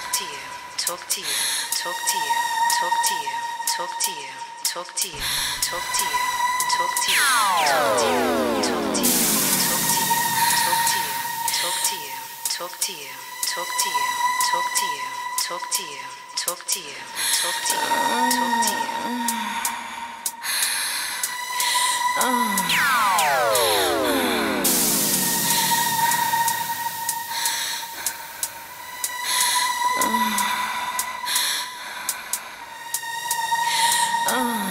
talk to you, talk to you, talk to you, talk to you, talk to you, talk to you, talk to you, talk to you, talk to you, talk to you, talk to you, talk to you, talk to you, talk to you, talk to you, talk to you, talk to you, talk to you, talk to you. talk to you. Oh. Oh.